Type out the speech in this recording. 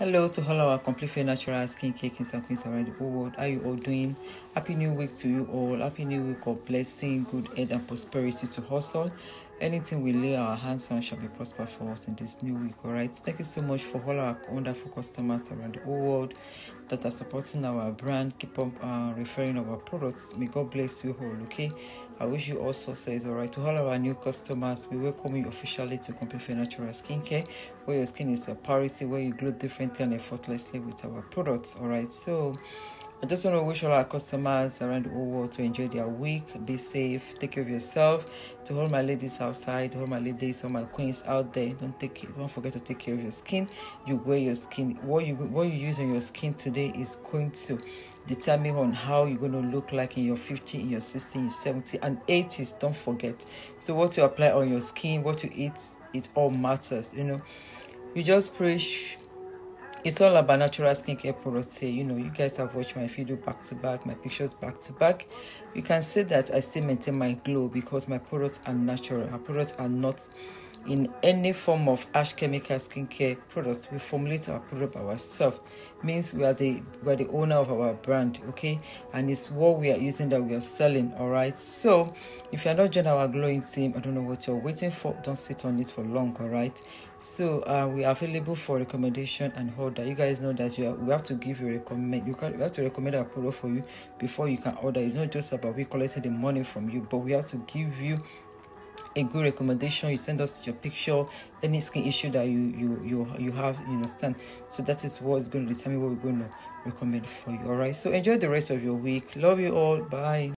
Hello to all our complete natural skin care kings and queens around the whole world. How are you all doing? Happy new week to you all. Happy new week of blessing, good health, and prosperity to hustle. Anything we lay our hands on shall be prosper for us in this new week. All right. Thank you so much for all our wonderful customers around the whole world that are supporting our brand. Keep on uh, referring our products. May God bless you all. Okay. I wish you all success. All right. To all our new customers, we welcome you officially to Complete Flawless Natural Skincare, where your skin is a priority, where you glow differently and effortlessly with our products. All right. So. I just want to wish all our customers around the whole world to enjoy their week, be safe, take care of yourself. To all my ladies outside, all my ladies, all my queens out there, don't take don't forget to take care of your skin. You wear your skin. What you what you use on your skin today is going to determine on how you're going to look like in your 50, in your 60, in your 70, and 80s. Don't forget. So what you apply on your skin, what you eat, it all matters. You know, you just preach it's all about natural skincare products here. You know, you guys have watched my video back to back, my pictures back to back. You can see that I still maintain my glow because my products are natural. Our products are not in any form of ash chemical skincare products. We formulate our product ourselves. Means we are the we are the owner of our brand, okay? And it's what we are using that we are selling, all right? So if you're not joining our glowing team, I don't know what you're waiting for. Don't sit on it for long, all right? So uh, we are available for recommendation and order. You guys know that you are, we have to give you recommend. You can we have to recommend our product for you before you can order. It's not just about we collecting the money from you, but we have to give you a good recommendation. You send us your picture any skin issue that you you you you have you understand? So that is what is going to determine what we're going to recommend for you all right so enjoy the rest of your week. Love you all. Bye